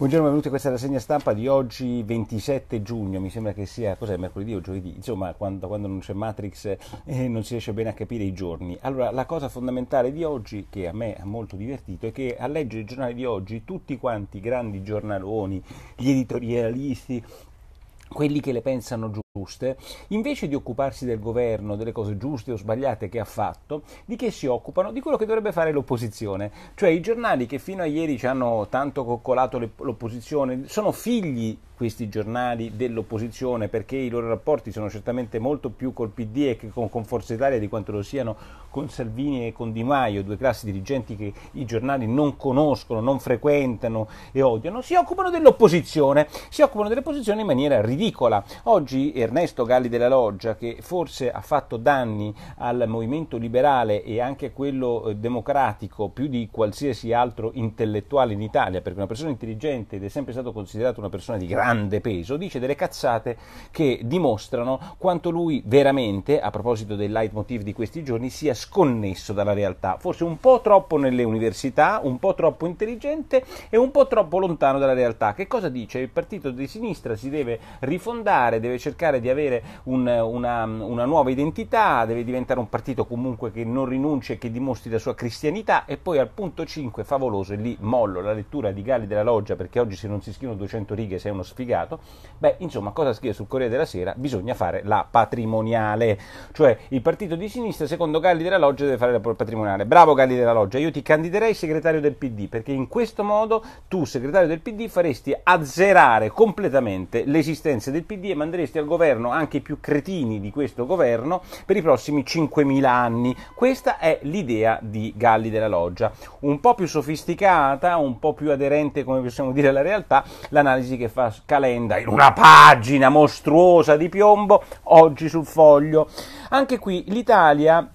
Buongiorno, benvenuti a questa rassegna stampa di oggi 27 giugno, mi sembra che sia, cos'è, mercoledì o giovedì, insomma quando, quando non c'è Matrix eh, non si riesce bene a capire i giorni. Allora la cosa fondamentale di oggi, che a me ha molto divertito, è che a leggere i giornali di oggi tutti quanti i grandi giornaloni, gli editorialisti, quelli che le pensano giuste, invece di occuparsi del governo, delle cose giuste o sbagliate che ha fatto, di che si occupano? Di quello che dovrebbe fare l'opposizione. Cioè i giornali che fino a ieri ci hanno tanto coccolato l'opposizione sono figli questi giornali dell'opposizione perché i loro rapporti sono certamente molto più col PD e con, con Forza Italia di quanto lo siano con Salvini e con Di Maio, due classi dirigenti che i giornali non conoscono, non frequentano e odiano, si occupano dell'opposizione, si occupano dell'opposizione in maniera ridicola. Oggi Ernesto Galli della Loggia, che forse ha fatto danni al movimento liberale e anche a quello eh, democratico più di qualsiasi altro intellettuale in Italia, perché una persona intelligente ed è sempre stato considerato una persona di grande peso, dice delle cazzate che dimostrano quanto lui veramente, a proposito del leitmotiv di questi giorni, sia sconnesso dalla realtà, forse un po' troppo nelle università, un po' troppo intelligente e un po' troppo lontano dalla realtà. Che cosa dice? Il partito di sinistra si deve rifondare, deve cercare di avere un, una, una nuova identità, deve diventare un partito comunque che non rinunci e che dimostri la sua cristianità e poi al punto 5 favoloso e lì mollo la lettura di Galli della Loggia perché oggi se non si scrivono 200 righe sei uno sfigato, beh, insomma, cosa scrive sul Corriere della Sera? Bisogna fare la patrimoniale, cioè il partito di sinistra, secondo Galli della Loggia, deve fare la patrimoniale. Bravo Galli della Loggia, io ti candiderei segretario del PD, perché in questo modo tu, segretario del PD, faresti azzerare completamente l'esistenza del PD e manderesti al governo anche i più cretini di questo governo per i prossimi 5.000 anni. Questa è l'idea di Galli della Loggia, un po' più sofisticata, un po' più aderente, come possiamo dire, alla realtà, l'analisi che fa Calenda in una pagina mostruosa di piombo, oggi sul foglio. Anche qui l'Italia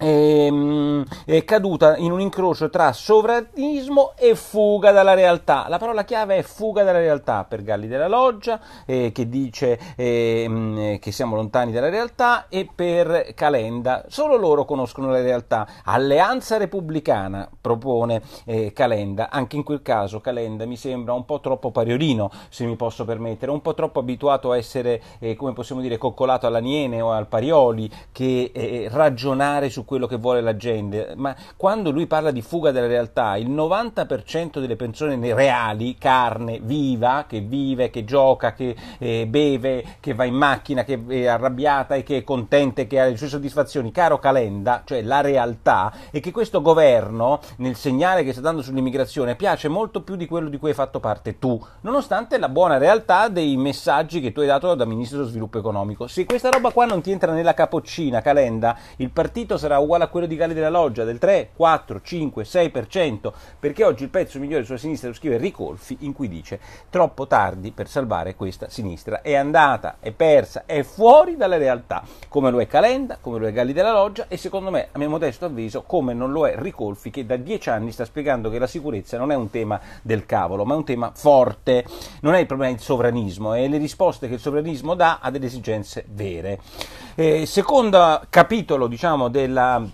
è caduta in un incrocio tra sovranismo e fuga dalla realtà. La parola chiave è fuga dalla realtà per Galli della Loggia, eh, che dice eh, che siamo lontani dalla realtà, e per Calenda. Solo loro conoscono la realtà. Alleanza Repubblicana propone eh, Calenda. Anche in quel caso Calenda mi sembra un po' troppo pariolino, se mi posso permettere, un po' troppo abituato a essere, eh, come possiamo dire, coccolato all'Aniene o al Parioli, che eh, ragionare su quello che vuole la gente, ma quando lui parla di fuga dalla realtà, il 90% delle persone reali, carne viva, che vive, che gioca, che eh, beve, che va in macchina, che è arrabbiata e che è contenta e che ha le sue soddisfazioni, caro Calenda, cioè la realtà, è che questo governo, nel segnale che sta dando sull'immigrazione, piace molto più di quello di cui hai fatto parte tu, nonostante la buona realtà dei messaggi che tu hai dato da Ministro dello Sviluppo Economico. Se questa roba qua non ti entra nella capoccina, Calenda, il partito sarà uguale a quello di Galli della Loggia del 3, 4, 5, 6%, perché oggi il pezzo migliore sulla sinistra lo scrive Ricolfi in cui dice troppo tardi per salvare questa sinistra, è andata, è persa, è fuori dalla realtà, come lo è Calenda, come lo è Galli della Loggia e secondo me, a mio modesto avviso, come non lo è Ricolfi che da dieci anni sta spiegando che la sicurezza non è un tema del cavolo, ma è un tema forte, non è il problema del sovranismo, è le risposte che il sovranismo dà a delle esigenze vere. Eh, secondo capitolo, diciamo, della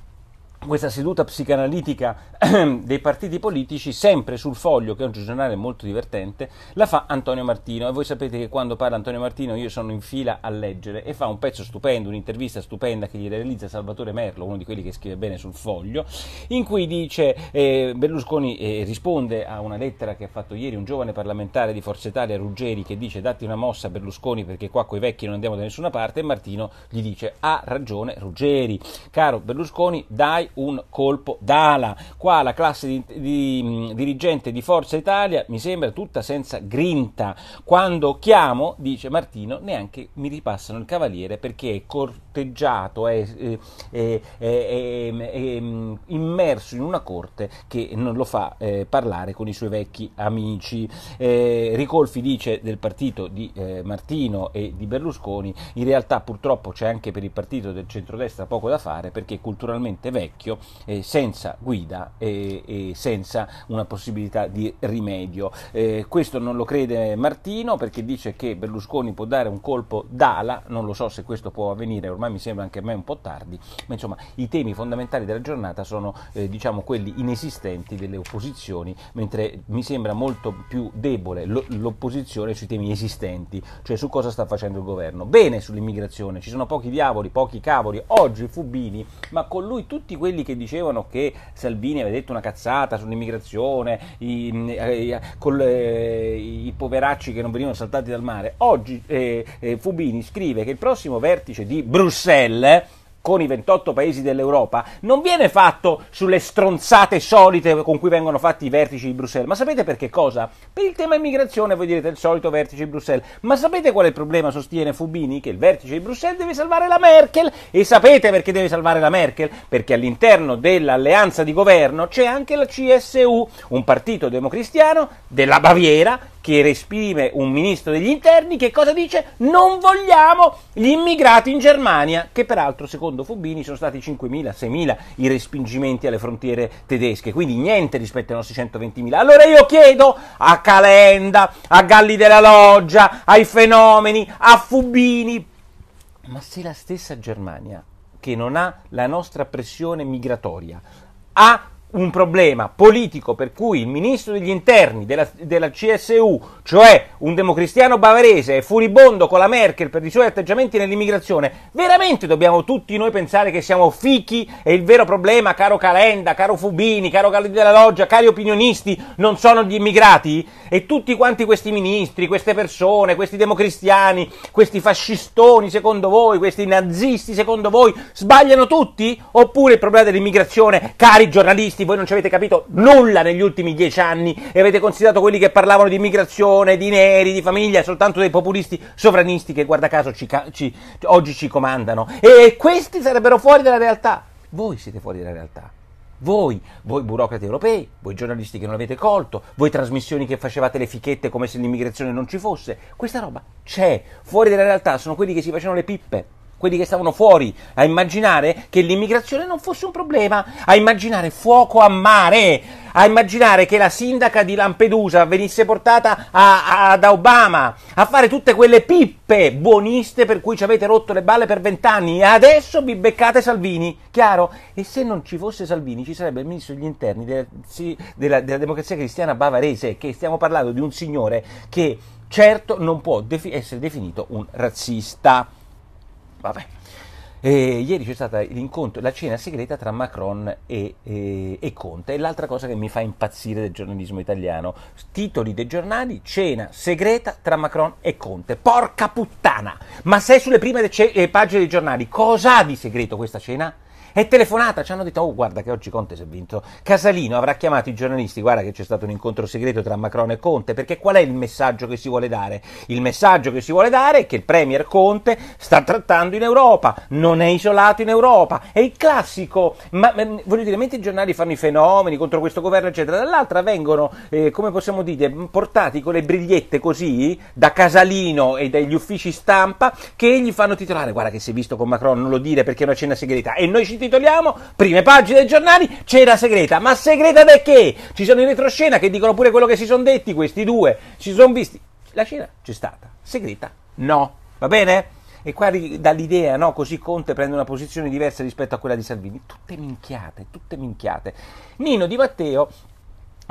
questa seduta psicanalitica dei partiti politici, sempre sul foglio, che è un giornale molto divertente, la fa Antonio Martino. E voi sapete che quando parla Antonio Martino io sono in fila a leggere e fa un pezzo stupendo, un'intervista stupenda che gli realizza Salvatore Merlo, uno di quelli che scrive bene sul foglio, in cui dice eh, Berlusconi eh, risponde a una lettera che ha fatto ieri un giovane parlamentare di Forza Italia, Ruggeri, che dice datti una mossa a Berlusconi perché qua coi vecchi non andiamo da nessuna parte, e Martino gli dice ha ragione Ruggeri, caro Berlusconi, dai un colpo d'ala. Qua la classe di, di, dirigente di Forza Italia mi sembra tutta senza grinta. Quando chiamo, dice Martino, neanche mi ripassano il cavaliere perché è corteggiato, è, è, è, è immerso in una corte che non lo fa eh, parlare con i suoi vecchi amici. Eh, Ricolfi dice del partito di eh, Martino e di Berlusconi, in realtà purtroppo c'è anche per il partito del centrodestra poco da fare perché è culturalmente vecchio cerchio eh, senza guida e, e, senza una possibilità di rimedio. Eh, questo non lo crede Martino perché dice che Berlusconi può dare un colpo d'ala, non lo so se questo può avvenire, ormai mi sembra anche a me un po' tardi, ma insomma i temi fondamentali della giornata sono eh, diciamo quelli inesistenti delle opposizioni, mentre mi sembra molto più debole l'opposizione sui temi esistenti, cioè su cosa sta facendo il governo. Bene sull'immigrazione, ci sono pochi diavoli, pochi cavoli, oggi Fubini, ma con lui tutti quelli che dicevano che Salvini aveva detto una cazzata sull'immigrazione, i, i, col, eh, i poveracci che non venivano saltati dal mare, oggi eh, eh, Fubini scrive che il prossimo vertice di Bruxelles con i 28 paesi dell'Europa non viene fatto sulle stronzate solite con cui vengono fatti i vertici di Bruxelles. Ma sapete per che cosa? Per il tema immigrazione, voi direte il solito vertice di Bruxelles. Ma sapete qual è il problema, sostiene Fubini? Che il vertice di Bruxelles deve salvare la Merkel. E sapete perché deve salvare la Merkel? Perché all'interno dell'alleanza di governo c'è anche la CSU, un partito democristiano della Baviera che esprime un ministro degli interni che cosa dice? Non vogliamo gli immigrati in Germania, che peraltro secondo Fubini sono stati 5.000, 6.000 i respingimenti alle frontiere tedesche, quindi niente rispetto ai nostri 120.000. Allora io chiedo a Calenda, a Galli della Loggia, ai fenomeni, a Fubini, ma se la stessa Germania, che non ha la nostra pressione migratoria, ha un problema politico per cui il ministro degli interni della, della, CSU, cioè un democristiano bavarese, è furibondo con la Merkel per i suoi atteggiamenti nell'immigrazione, veramente dobbiamo tutti noi pensare che siamo fichi e il vero problema, caro Calenda, caro Fubini, caro Galli della Loggia, cari opinionisti, non sono gli immigrati? E tutti quanti questi ministri, queste persone, questi democristiani, questi fascistoni secondo voi, questi nazisti secondo voi, sbagliano tutti? Oppure il problema dell'immigrazione, cari giornalisti, voi non ci avete capito nulla negli ultimi dieci anni e avete considerato quelli che parlavano di immigrazione, di neri, di famiglia, soltanto dei populisti sovranisti che guarda caso ci, ci, oggi ci comandano. E questi sarebbero fuori dalla realtà. Voi siete fuori dalla realtà. Voi, voi burocrati europei, voi giornalisti che non avete colto, voi trasmissioni che facevate le fichette come se l'immigrazione non ci fosse, questa roba c'è, fuori dalla realtà sono quelli che si facevano le pippe quelli che stavano fuori, a immaginare che l'immigrazione non fosse un problema, a immaginare fuoco a mare, a immaginare che la sindaca di Lampedusa venisse portata a, a, da Obama, a fare tutte quelle pippe buoniste per cui ci avete rotto le balle per vent'anni e adesso vi beccate Salvini, chiaro? E se non ci fosse Salvini ci sarebbe il ministro degli interni della, della, della democrazia cristiana bavarese, che stiamo parlando di un signore che certo non può defi- essere definito un razzista. Vabbè. E ieri c'è stata l'incontro, la cena segreta tra Macron e, e, e, Conte. E l'altra cosa che mi fa impazzire del giornalismo italiano: titoli dei giornali, cena segreta tra Macron e Conte. Porca puttana! Ma se sulle prime ce- eh, pagine dei giornali, cosa ha di segreto questa cena? È telefonata, ci hanno detto, oh guarda che oggi Conte si è vinto. Casalino avrà chiamato i giornalisti, guarda che c'è stato un incontro segreto tra Macron e Conte, perché qual è il messaggio che si vuole dare? Il messaggio che si vuole dare è che il Premier Conte sta trattando in Europa, non è isolato in Europa, è il classico, ma voglio dire, mentre i giornali fanno i fenomeni contro questo governo, eccetera, dall'altra vengono, eh, come possiamo dire, portati con le brigliette così, da Casalino e dagli uffici stampa, che gli fanno titolare, guarda che si è visto con Macron, non lo dire perché è una cena segreta, e noi ci titoliamo, prime pagine dei giornali, c'era segreta. Ma segreta da che? Ci sono in retroscena che dicono pure quello che si sono detti, questi due, si sono visti. La cena c'è stata, segreta no. Va bene? E qua dà l'idea, no? Così Conte prende una posizione diversa rispetto a quella di Salvini. Tutte minchiate, tutte minchiate. Nino Di Matteo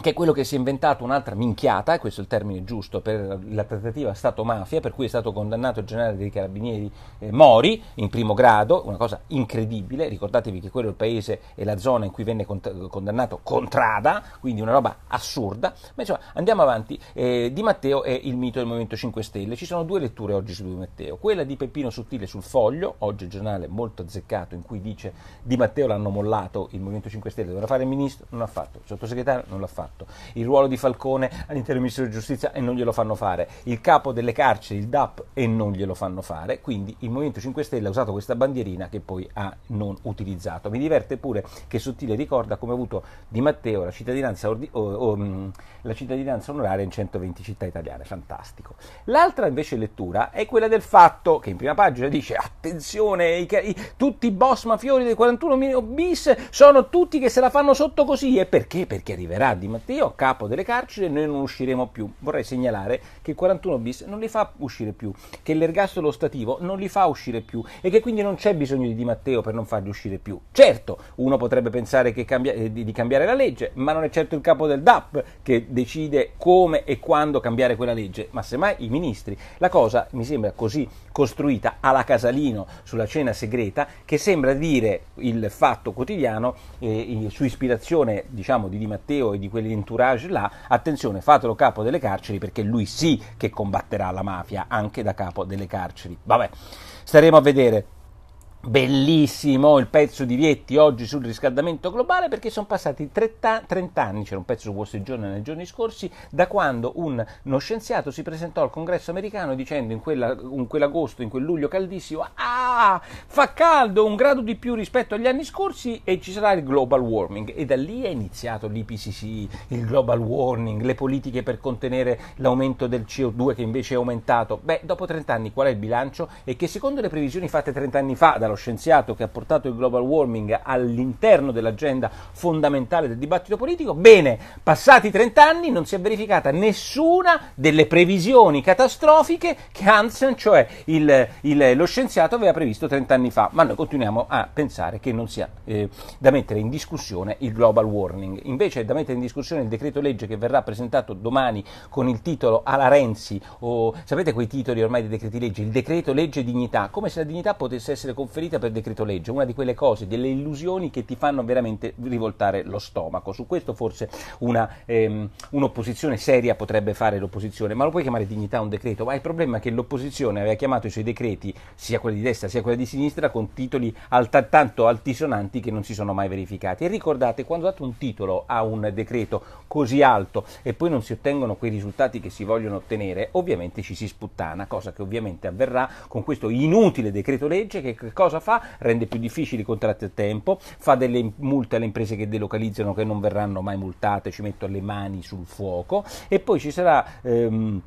che è quello che si è inventato un'altra minchiata, questo è il termine giusto per la trattativa Stato-mafia, per cui è stato condannato il generale dei carabinieri eh, Mori in primo grado, una cosa incredibile, ricordatevi che quello è il paese e la zona in cui venne cont- condannato Contrada, quindi una roba assurda, ma insomma andiamo avanti, eh, Di Matteo è il mito del Movimento 5 Stelle, ci sono due letture oggi su Di Matteo, quella di Peppino Sottile sul Foglio, oggi il giornale molto azzeccato in cui dice Di Matteo l'hanno mollato, il Movimento 5 Stelle doveva fare il ministro, non l'ha fatto, il sottosegretario non l'ha fatto, fatto. Il ruolo di Falcone all'interno del Ministero di Giustizia e non glielo fanno fare. Il capo delle carceri, il DAP, e non glielo fanno fare. Quindi il Movimento 5 Stelle ha usato questa bandierina che poi ha non utilizzato. Mi diverte pure che Sottile ricorda come ha avuto Di Matteo la cittadinanza, ordi- o, o, mm, la cittadinanza onoraria in 120 città italiane. Fantastico. L'altra invece lettura è quella del fatto che in prima pagina dice attenzione, i, i, tutti i boss mafiosi dei 41 bis sono tutti che se la fanno sotto così. E perché? Perché arriverà Di Matteo, capo delle carceri, noi non usciremo più. Vorrei segnalare che il 41 bis non li fa uscire più, che l'ergastolo stativo non li fa uscire più e che quindi non c'è bisogno di Di Matteo per non farli uscire più. Certo, uno potrebbe pensare cambia, eh, di, cambiare la legge, ma non è certo il capo del DAP che decide come e quando cambiare quella legge, ma semmai i ministri. La cosa mi sembra così costruita alla Casalino sulla cena segreta che sembra dire il fatto quotidiano eh, su ispirazione diciamo di Di Matteo e di quell'entourage là, attenzione, fatelo capo delle carceri perché lui sì che combatterà la mafia anche da capo delle carceri. Vabbè, staremo a vedere. Bellissimo il pezzo di Vietti oggi sul riscaldamento globale perché sono passati 30, anni, c'era un pezzo su Wall Street Journal nei giorni scorsi, da quando un, uno scienziato si presentò al congresso americano dicendo in, quella, in quell'agosto, in quel luglio caldissimo, ah, fa caldo un grado di più rispetto agli anni scorsi e ci sarà il global warming. E da lì è iniziato l'IPCC, il global warming, le politiche per contenere l'aumento del CO2 che invece è aumentato. Beh, dopo 30 anni qual è il bilancio? E che secondo le previsioni fatte 30 anni fa dallo scienziato che ha portato il global warming all'interno dell'agenda fondamentale del dibattito politico, bene, passati 30 anni non si è verificata nessuna delle previsioni catastrofiche che Hansen, cioè il, il, lo scienziato, aveva previsto 30 anni fa, ma noi continuiamo a pensare che non sia eh, da mettere in discussione il global warming. Invece è da mettere in discussione il decreto legge che verrà presentato domani con il titolo Ala Renzi, o sapete quei titoli ormai dei decreti legge, il decreto legge dignità, come se la dignità potesse essere conferita inserita per decreto legge, una di quelle cose, delle illusioni che ti fanno veramente rivoltare lo stomaco. Su questo forse una, ehm, un'opposizione seria potrebbe fare l'opposizione, ma lo puoi chiamare dignità un decreto, ma il problema è che l'opposizione aveva chiamato i suoi decreti, sia quelli di destra sia quelli di sinistra, con titoli altrettanto altisonanti che non si sono mai verificati. E ricordate, quando date un titolo a un decreto così alto e poi non si ottengono quei risultati che si vogliono ottenere, ovviamente ci si sputtana, cosa che ovviamente avverrà con questo inutile decreto legge che cosa cosa fa? Rende più difficili i contratti a tempo, fa delle multe alle imprese che delocalizzano che non verranno mai multate, ci metto le mani sul fuoco e poi ci sarà... Ehm,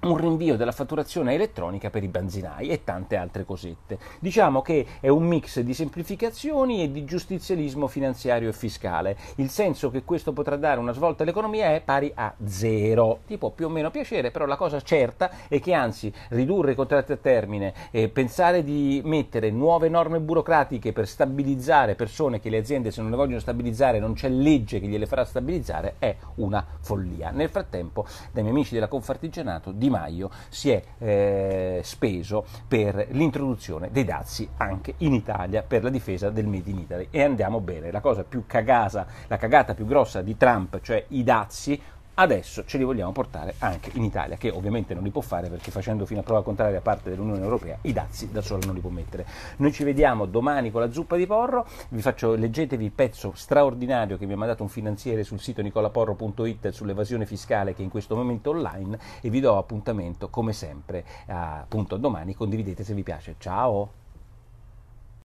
un rinvio della fatturazione elettronica per i benzinai e tante altre cosette. Diciamo che è un mix di semplificazioni e di giustizialismo finanziario e fiscale. Il senso che questo potrà dare una svolta all'economia è pari a zero. Ti può più o meno piacere, però la cosa certa è che anzi ridurre i contratti a termine e pensare di mettere nuove norme burocratiche per stabilizzare persone che le aziende se non le vogliono stabilizzare non c'è legge che gliele farà stabilizzare è una follia. Nel frattempo, dai miei amici della Confartigianato di Maio si è eh, speso per l'introduzione dei dazi anche in Italia per la difesa del Made in Italy e andiamo bene. La cosa più cagasa, la cagata più grossa di Trump, cioè i dazi, Adesso ce li vogliamo portare anche in Italia, che ovviamente non li può fare perché facendo fino a prova contraria parte dell'Unione Europea i dazi da solo non li può mettere. Noi ci vediamo domani con la zuppa di porro, vi faccio, leggetevi il pezzo straordinario che mi ha mandato un finanziere sul sito nicolaporro.it sull'evasione fiscale che è in questo momento online e vi do appuntamento come sempre appunto domani, condividete se vi piace. Ciao!